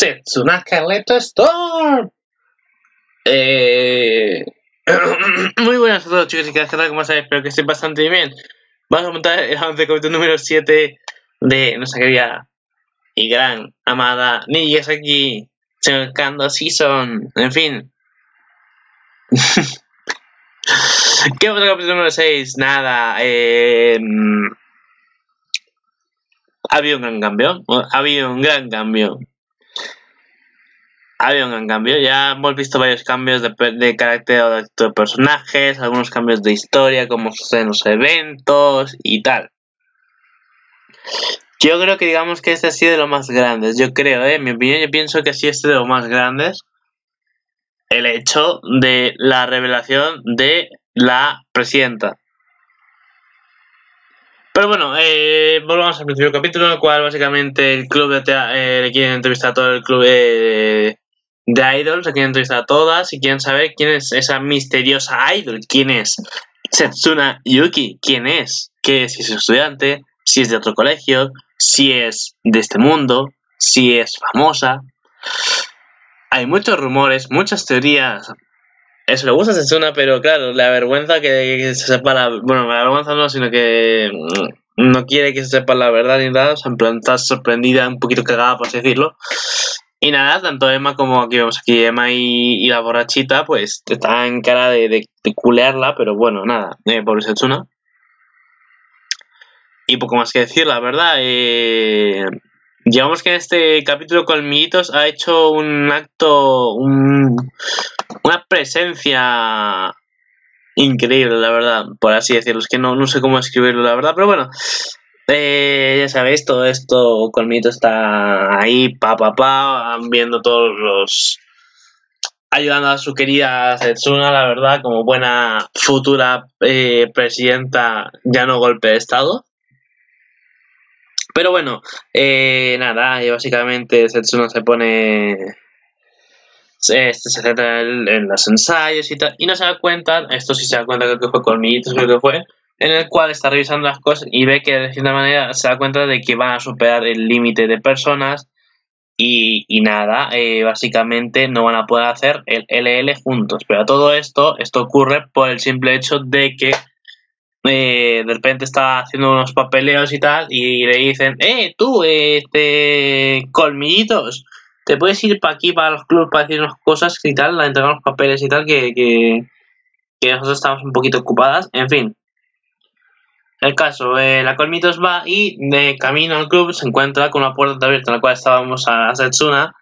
Setsuna Scarlet Storm. Eh... Muy buenas a todos chicos y chicas, ¿cómo estáis? Espero que estéis bastante bien. Vamos a montar el avance capítulo número 7 de nuestra querida y gran amada Nijisaki Kando Season. En fin. ¿Qué pasa capítulo número 6? Nada. Eh... Ha habido un gran cambio. Ha habido un gran cambio. Ha un gran cambio. Ya hemos visto varios cambios de, de carácter o de, personajes, algunos cambios de historia, como suceden los eventos y tal. Yo creo que digamos que este ha sido de los más grandes. Yo creo, ¿eh? en mi opinión, yo pienso que sí este de los más grandes. El hecho de la revelación de la presidenta. Pero bueno, eh, volvamos al principio del capítulo, en el cual básicamente el club de eh, le quieren entrevistar a todo el club eh, de idols, le quieren entrevistar a todas y quieren saber quién es esa misteriosa idol, quién es Setsuna Yuki, quién es, que si es estudiante, si es de otro colegio, si es de este mundo, si es famosa. Hay muchos rumores, muchas teorías eso le gusta a Setsuna, pero claro, la vergüenza que, que, se sepa la. Bueno, la vergüenza no, sino que mm, no quiere que se sepa la verdad ni nada. O sea, en plan, está sorprendida, un poquito cagada, por así decirlo. Y nada, tanto Emma como aquí vemos aquí Emma y, la borrachita, pues están en cara de culearla, pero bueno, nada, eh, pobre Setsuna. Y poco más que decir, la verdad. Eh, Digamos que en este capítulo Colmillitos ha hecho un acto, un, una presencia increíble, la verdad, por así decirlo. Es que no, no sé cómo escribirlo, la verdad, pero bueno. Eh, ya sabéis, todo esto, Colmillitos está ahí, pa, pa, pa, viendo todos los... Ayudando a su querida Setsuna, la verdad, como buena futura eh, presidenta, ya no golpe de Estado. Pero bueno, eh, nada, y básicamente Setsuna se pone. Este se centra en, los ensayos y tal. Y no se da cuenta, esto sí se da cuenta, creo que fue Colmillitos, creo que fue, en el cual está revisando las cosas y ve que de cierta manera se da cuenta de que van a superar el límite de personas. Y, y nada, eh, básicamente no van a poder hacer el LL juntos. Pero todo esto, esto ocurre por el simple hecho de que eh, de repente está haciendo unos papeleos y tal, y le dicen, eh, tú, este, colmillitos, te puedes ir para aquí, para los clubes, para decirnos cosas y tal, la entregar los papeles y tal, que, que, nosotros estamos un poquito ocupadas, en fin. El caso, eh, la colmitos va y de camino al club se encuentra con una puerta abierta en la cual estábamos a Setsuna.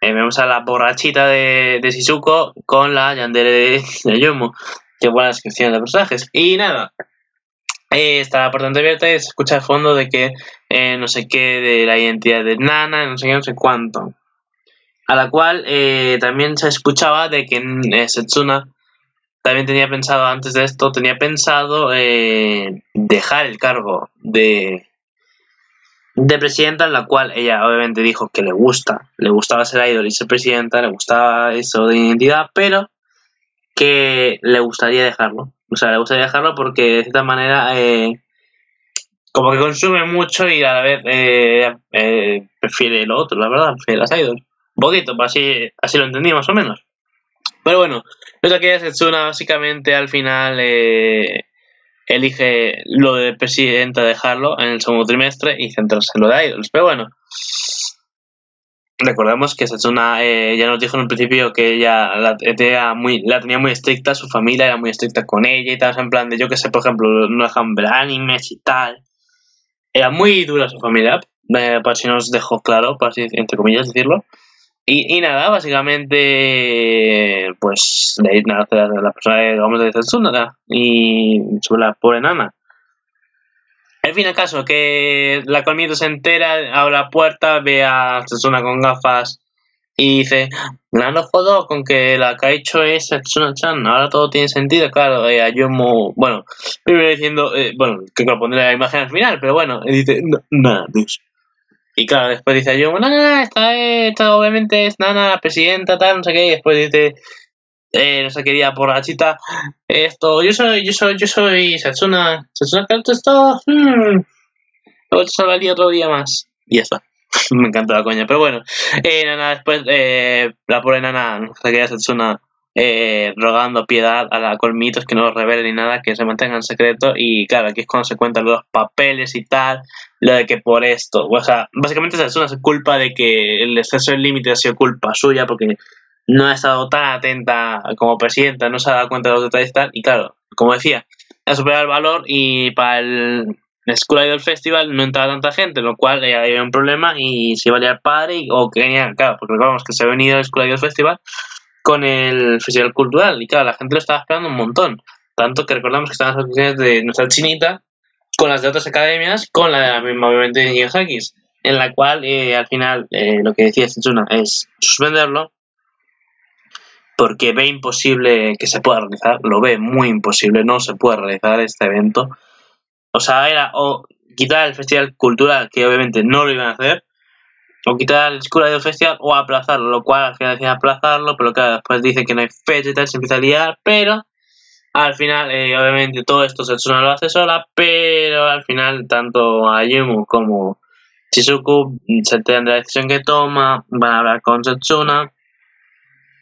Eh, vemos a la borrachita de, de Shizuko con la Yandere de, de Yomo. Qué buena descripción de personajes. Y nada, eh, está la puerta abierta y se escucha al fondo de que eh, no sé qué de la identidad de Nana, no sé qué, no sé cuánto. A la cual eh, también se escuchaba de que Setsuna también tenía pensado, antes de esto, tenía pensado eh, dejar el cargo de, de presidenta, en la cual ella obviamente dijo que le gusta, le gustaba ser idol y ser presidenta, le gustaba eso de identidad, pero que le gustaría dejarlo. O sea, le gustaría dejarlo porque de cierta manera eh, como que consume mucho y a la vez eh, eh, prefiere lo otro, la verdad, prefiere las idols. Un poquito, así, así lo entendí más o menos. Pero bueno, es que Setsuna básicamente al final eh, elige lo de presidenta dejarlo en el segundo trimestre y centrarse en lo de idols. Pero bueno, recordemos que Setsuna eh, ya nos dijo en un principio que ella la tenía, muy, la tenía muy estricta, su familia era muy estricta con ella y tal, en plan de yo que sé, por ejemplo, no dejan ver animes y tal. Era muy dura su familia, eh, por si nos dejó claro, por así entre comillas decirlo. Y, y nada, básicamente, pues, de nada, la persona, digamos, de Setsuna y sobre la pobre nana. En fin, acaso, que la colmillo se entera, abre la puerta, ve a Setsuna con gafas y dice, no jodo con que la que ha hecho es Setsuna-chan, ahora todo tiene sentido, claro, eh, Ayumu, bueno, primero diciendo, eh, bueno, que lo pondré la imagen al final, pero bueno, dice, nada, no, y claro, después dice Ayumu, no, no, no, esta, esta obviamente es Nana, presidenta, tal, no sé qué, y después dice, eh, no sé quería borrachita esto yo soy yo soy yo soy Setsuna Setsuna canto esto hmm, luego salvaría otro día más y ya está. Me encantó la coña. Pero bueno, eh, Nana después, eh, la pobre Nana, se queda Setsuna eh, rogando piedad a la Colmitos que no lo revele ni nada, que se mantenga en secreto. Y claro, aquí es cuando se cuentan los papeles y tal, lo de que por esto, o sea, básicamente es culpa de que el exceso del límite ha sido culpa suya, porque no ha estado tan atenta como presidenta, no se ha dado cuenta de los detalles tal. Y claro, como decía, ha superado el valor y para el School Idol Festival no entraba tanta gente, lo cual ya había un problema y se iba a liar padre o quería, claro, porque recordamos que se ha venido el School Idol Festival con el Festival Cultural y claro, la gente lo estaba esperando un montón. Tanto que recordamos que estaban las oficinas de nuestra chinita con las de otras academias, con la de la misma, obviamente, de Hakis, en la cual eh, al final eh, lo que decía Setsuna es suspenderlo porque ve imposible que se pueda realizar, lo ve muy imposible, no se puede realizar este evento. O sea, era o quitar el festival cultural, que obviamente no lo iban a hacer, o quitar el School del Festival o aplazarlo, lo cual al final decían aplazarlo, pero claro, después dice que no hay fecha y tal, se empieza a liar, pero al final, eh, obviamente, todo esto Setsuna lo hace sola, pero al final, tanto Ayumu como Shizuku se de la decisión que toma, van a hablar con Setsuna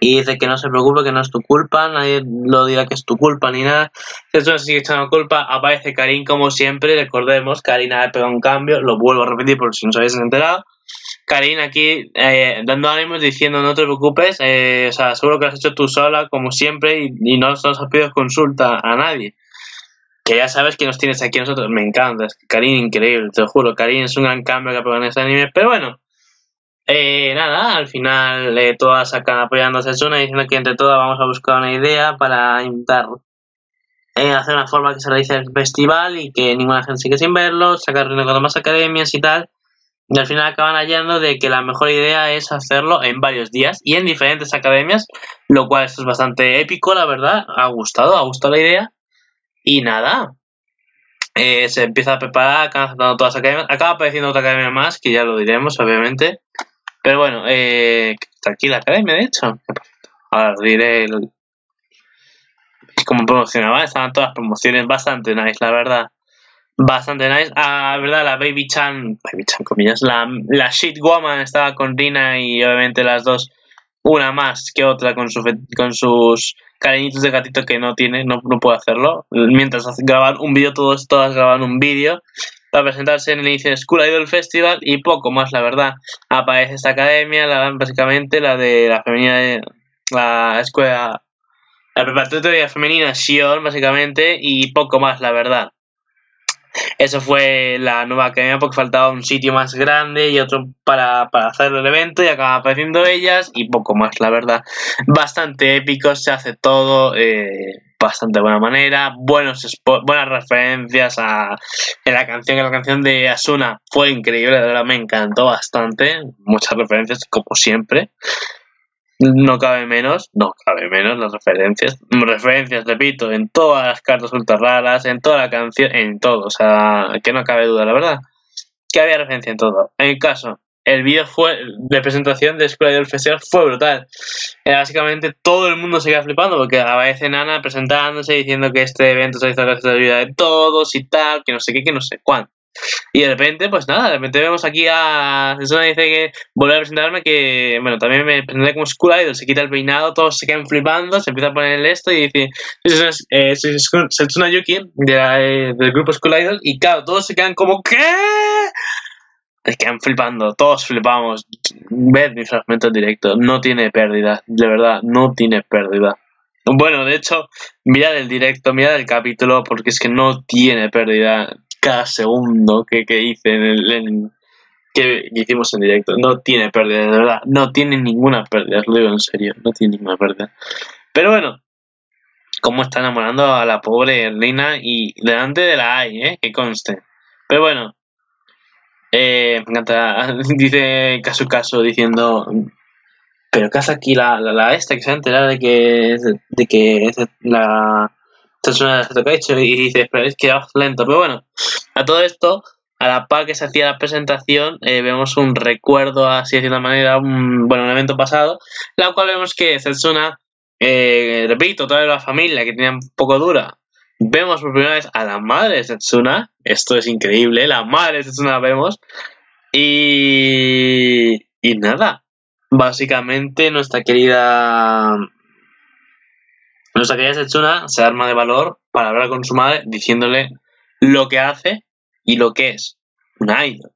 y dice que no se preocupe, que no es tu culpa, nadie lo dirá que es tu culpa ni nada. Setsuna sigue echando culpa, aparece Karin como siempre, recordemos, Karin ha pegado un cambio, lo vuelvo a repetir por si no os habéis enterado. Karin aquí eh, dando ánimos diciendo no te preocupes, eh, o sea, seguro que lo has hecho tú sola como siempre y, no nos has pedido consulta a nadie. Que ya sabes que nos tienes aquí nosotros, me encanta, es Karin increíble, te lo juro, Karin es un gran cambio que ha pegado en este anime, pero bueno, eh, nada, al final eh, todas sacan apoyando a diciendo que entre todas vamos a buscar una idea para intentar eh, hacer una forma que se realice el festival y que ninguna gente siga sin verlo, sacar con más academias y tal. Y al final acaban hallando de que la mejor idea es hacerlo en varios días y en diferentes academias, lo cual esto es bastante épico, la verdad. Ha gustado, ha gustado la idea. Y nada, eh, se empieza a preparar, acaban todas las academias. Acaba apareciendo otra academia más, que ya lo diremos, obviamente. Pero bueno, eh, aquí academia, de hecho. Ahora diré el... como promocionaba, estaban todas promociones bastante nice, la verdad. Bastante nice. Ah, verdad, la Baby Chan, Baby Chan, comillas, la, la Shit Woman estaba con Rina y obviamente las dos, una más que otra con, su, con sus cariñitos de gatito que no tiene, no, no puede hacerlo. Mientras graban un vídeo, todos, todas graban un vídeo para presentarse en el inicio School Idol Festival y poco más, la verdad. Aparece esta academia, la, básicamente la de la femenina, la escuela, la preparatoria femenina Sion, básicamente, y poco más, la verdad. Eso fue la nueva academia porque faltaba un sitio más grande y otro para, para hacer el evento y acaban apareciendo ellas y poco más, la verdad. Bastante épico, se hace todo. Eh, bastante buena manera, buenos buenas referencias a en la canción, la canción de Asuna fue increíble, de verdad me encantó bastante, muchas referencias como siempre. No cabe menos, no cabe menos las referencias. Referencias, repito, en todas las cartas ultra raras, en toda la canción, en todo. O sea, que no cabe duda, la verdad. Que había referencia en todo. En el caso, el vídeo fue de presentación de Escuela del Festival fue brutal. Eh, básicamente todo el mundo se queda flipando porque aparece Nana presentándose diciendo que este evento se hizo gracias a la ayuda de todos y tal, que no sé qué, que no sé cuánto. Y de repente, pues nada, de repente vemos aquí a Setsuna dice que vuelve a presentarme que, bueno, también me presenté como School Idol, se quita el peinado, todos se quedan flipando, se empieza a poner el esto y dice, eh, Setsuna Yuki eh, del grupo School Idol y claro, todos se quedan como, ¿qué? Es que han flipando, todos flipamos. Ved mi fragmento en directo, no tiene pérdida, de verdad, no tiene pérdida. Bueno, de hecho, mirad el directo, mirad el capítulo, porque es que no tiene pérdida cada segundo que, que hice en el que hicimos en directo. No tiene pérdida, de verdad, no tiene ninguna pérdida, lo digo en serio, no tiene ninguna pérdida. Pero bueno, cómo está enamorando a la pobre Lina y delante de la AI, ¿eh? Que conste. Pero bueno, eh, me encanta, dice caso caso diciendo, pero ¿qué hace aquí la, la, esta que se ha enterado de que, de que es la persona de hecho y dice, pero es que va lento. Pero bueno, a todo esto, a la par que se hacía la presentación, eh, vemos un recuerdo, así de cierta manera, un, bueno, un evento pasado, la cual vemos que Setsuna, eh, repito, toda la familia que tenía un poco dura, Vemos por primera vez a la madre de Setsuna. Esto es increíble. La madre de Setsuna la vemos. Y, y nada, básicamente nuestra querida nuestra querida Setsuna se arma de valor para hablar con su madre diciéndole lo que hace y lo que es una idol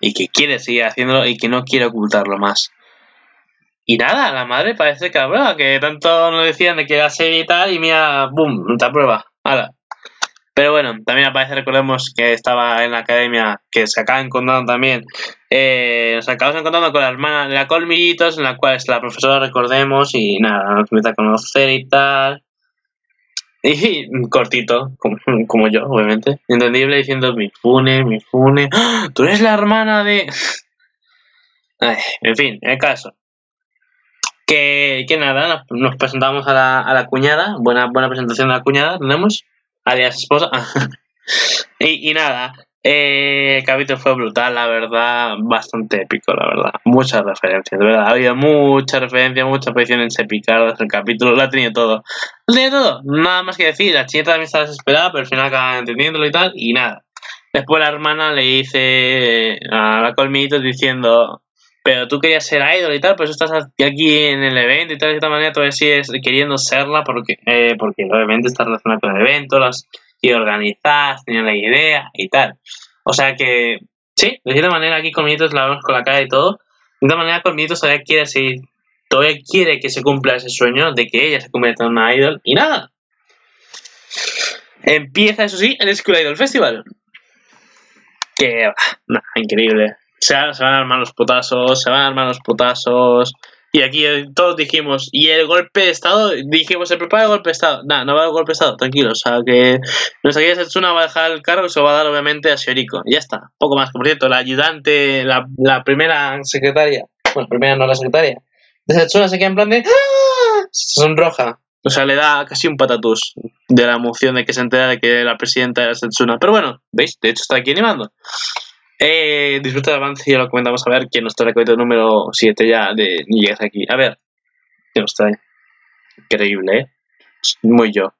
y que quiere seguir haciéndolo y que no quiere ocultarlo más. Y nada, la madre parece cabrón, que tanto nos decían de que era serie y tal, y mira, boom, te prueba. Hala. Pero bueno, también aparece, recordemos que estaba en la academia, que se acaba encontrando también, eh, nos acabamos encontrando con la hermana de la Colmillitos, en la cual es la profesora, recordemos, y nada, nos empieza a conocer y tal. Y cortito, como, yo, obviamente. Entendible diciendo mi fune, mi fune. ¡Ah! Tú eres la hermana de. en fin, el caso. Que, que nada, nos, presentamos a la, a la, cuñada. Buena, buena presentación de la cuñada, tenemos. Alias esposa. y, y nada, eh, el capítulo fue brutal, la verdad, bastante épico, la verdad. Muchas referencias, de verdad. Ha habido muchas referencias, muchas apariciones épicadas el capítulo. Lo ha tenido todo. Lo ha tenido todo. Nada más que decir. La chinita también estaba desesperada, pero al final acaba entendiéndolo y tal. Y nada. Después la hermana le dice a la colmito diciendo, pero tú querías ser idol y tal, pues estás aquí en el evento y tal, de esta manera todavía sigues queriendo serla porque, eh, porque obviamente está relacionado con el evento, las y organizar, tenía la idea y tal. O sea que, sí, de cierta manera aquí Colmillitos la vemos con la cara y todo. De cierta manera Colmillitos todavía quiere seguir, todavía quiere que se cumpla ese sueño de que ella se convierta en una idol y nada. Empieza, eso sí, el School Idol Festival. Que, nada, increíble. Se, se van a armar los putazos, se van a armar los putazos. Y aquí todos dijimos, y el golpe de estado, dijimos, se prepara el golpe de estado. Nada, no va a haber golpe de estado, tranquilo. O sea, que nuestra querida Setsuna va a dejar el cargo y se lo va a dar obviamente a Shioriko. Ya está, poco más. Por cierto, la ayudante, la, la primera secretaria, bueno, primera no la secretaria, de Setsuna se queda en plan de ¡Ah! sonroja. O sea, le da casi un patatús de la emoción de que se entera de que la presidenta era Setsuna. Pero bueno, ¿veis? De hecho está aquí animando. Eh, disfruta del avance y ya lo comentamos a ver que nos trae el número 7 ya de ni llegas aquí. A ver, ¿qué nos trae? Increíble, ¿eh? Muy yo.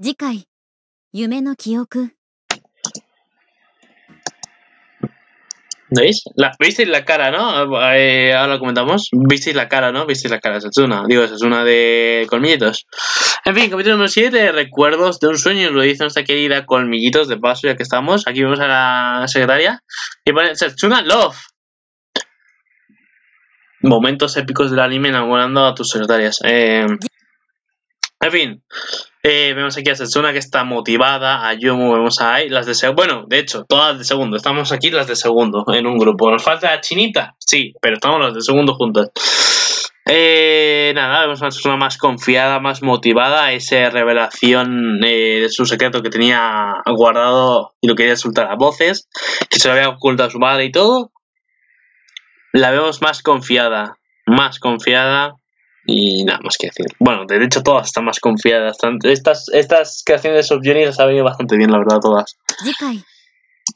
次回夢の記憶 ¿Veis? La, ¿Visteis la cara, no? Eh, ahora lo comentamos. ¿Visteis la cara, no? ¿Visteis la cara de Setsuna? Digo, Setsuna de Colmillitos. En fin, capítulo número 7, recuerdos de un sueño. Lo dice nuestra querida Colmillitos, de paso, ya que estamos. Aquí vemos a la secretaria. Y pone Setsuna Love. Momentos épicos del anime enamorando a tus secretarias. Eh, en fin, eh, vemos aquí a Setsuna que está motivada, a Yomu, vemos a Ai, las de segundo. Bueno, de hecho, todas de segundo. Estamos aquí las de segundo en un grupo. ¿Nos falta la chinita? Sí, pero estamos las de segundo juntas. Eh, nada, vemos a Setsuna más confiada, más motivada. Esa revelación eh, de su secreto que tenía guardado y lo quería soltar a voces, que se lo había ocultado a su madre y todo. La vemos más confiada, más confiada y nada más que decir. Bueno, de hecho todas están más confiadas. Estas, estas creaciones de Subjuni las ha venido bastante bien, la verdad, todas.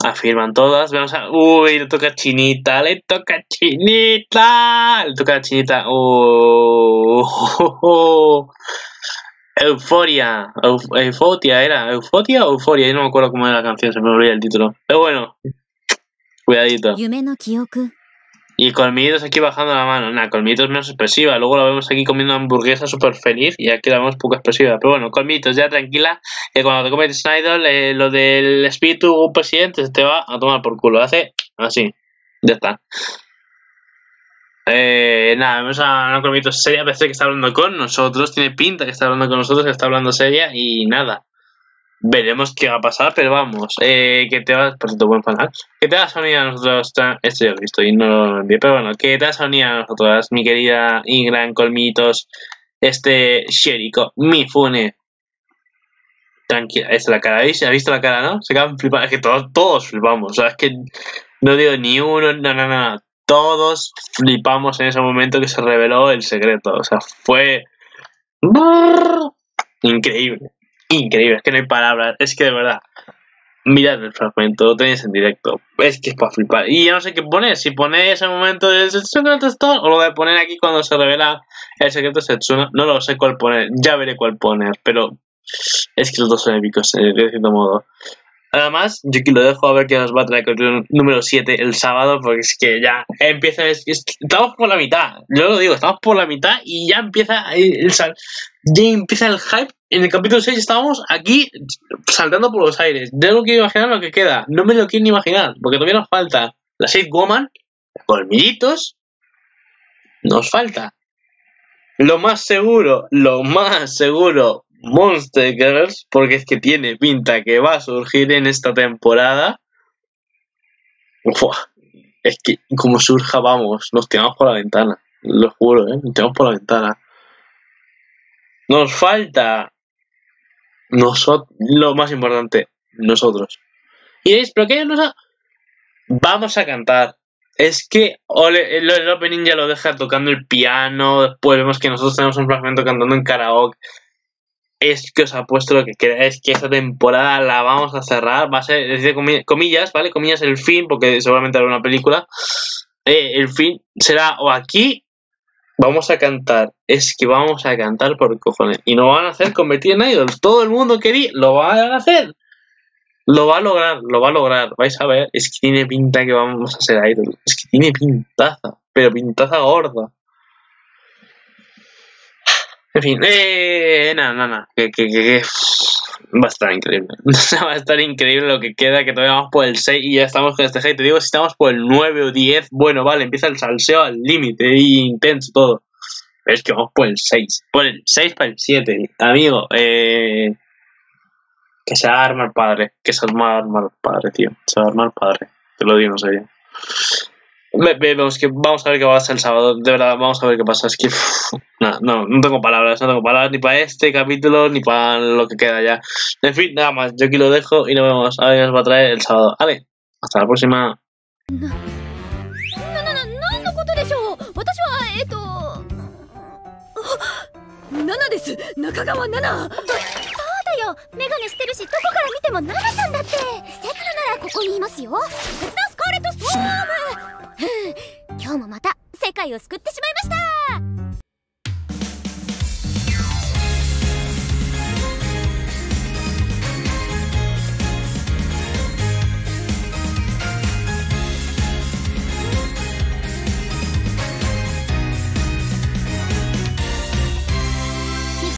Afirman todas. Vamos a... Uy, le toca Chinita, le toca Chinita. Le toca Chinita. Oh. Euforia. Euforia era. Euforia o Euforia. Yo no me acuerdo cómo era la canción, se me olvidó el título. Pero bueno. Cuidadito. Y Colmillitos aquí bajando la mano. Nada, Colmillitos menos expresiva. Luego la vemos aquí comiendo hamburguesa súper feliz y aquí la vemos poco expresiva. Pero bueno, Colmillitos ya tranquila. Que cuando te comes eh, lo del espíritu presidente se te va a tomar por culo. Hace así. Ya está. Eh, nada, vemos a una Colmillitos seria. Parece que está hablando con nosotros. Tiene pinta que está hablando con nosotros, que está hablando seria. Y nada. Veremos qué va a pasar, pero vamos, eh, que te vas, por buen fanal, que te vas a unir a nosotros, esto ya lo he visto y no lo envié, pero bueno, que te vas a unir a nosotros, mi querida Ingran Colmitos, este Sheriko, mi Fune. Tranquila, es la cara, ¿veis? ¿Has visto la cara, no? Se quedan flipando, es que todos, todos flipamos, o sea, es que no digo ni uno, no, no, no, todos flipamos en ese momento que se reveló el secreto, o sea, fue increíble increíble, es que no hay palabras, es que de verdad, mirad el fragmento, lo tenéis en directo, es que es para flipar. Y ya no sé qué poner, si ponéis ese momento del secreto Stone o lo de poner aquí cuando se revela el secreto Setsuna, no lo sé cuál poner, ya veré cuál poner, pero es que los dos son épicos, de cierto modo. Además, yo aquí lo dejo a ver qué nos va a traer el número 7 el sábado, porque es que ya empieza. estamos por la mitad. Yo lo digo, estamos por la mitad y ya empieza el, ya empieza el hype. En el capítulo 6 estábamos aquí saltando por los aires. Yo no quiero imaginar lo que queda. No me lo quiero ni imaginar, porque todavía nos falta la Save Woman, colmillitos. Nos falta. Lo más seguro, lo más seguro, Monster Girls, porque es que tiene pinta que va a surgir en esta temporada. es que como surja, vamos, nos tiramos por la ventana. Lo juro, ¿eh? Nos tiramos por la ventana. Nos falta nosotros, lo más importante, nosotros. Y diréis, ¿pero qué nos Vamos a cantar. Es que el, opening ya lo deja tocando el piano, después vemos que nosotros tenemos un fragmento cantando en karaoke. Es que os apuesto lo que es que esta temporada la vamos a cerrar. Va a ser, decir comillas, ¿vale? Comillas el fin, porque seguramente habrá una película. Eh, el fin será o aquí vamos a cantar. Es que vamos a cantar por cojones. Y no van a hacer convertir en idols. Todo el mundo quería, lo van a hacer. Lo va a lograr, lo va a lograr. Vais a ver, es que tiene pinta que vamos a ser idol. Es que tiene pintaza, pero pintaza gorda. En fin, eh, nada, nada, nada. Que, que, que, va a estar increíble. va a estar increíble lo que queda, que todavía vamos por el 6 y ya estamos con este hate. Te digo, si estamos por el 9 o 10, bueno, vale, empieza el salseo al límite y intenso todo. Es que vamos por el 6. Por el 6 para el 7. Amigo, eh que se va a armar padre. Que se va a armar padre, tío. Se va a armar padre. Te lo digo en serio. Vemos que vamos a ver qué va a pasar el sábado. De verdad, vamos a ver qué pasa. Es que no, no, no tengo palabras, no tengo palabras ni para este capítulo ni para lo que queda ya. En fin, nada más. Yo aquí lo dejo y nos vemos. A ver qué nos va a traer el sábado. Vale, hasta la próxima. よメガネしてるしどこから見てもナナさんだって刹那ならここにいますよ刹那スカーレットストーム 今日もまた世界を救ってしまいました。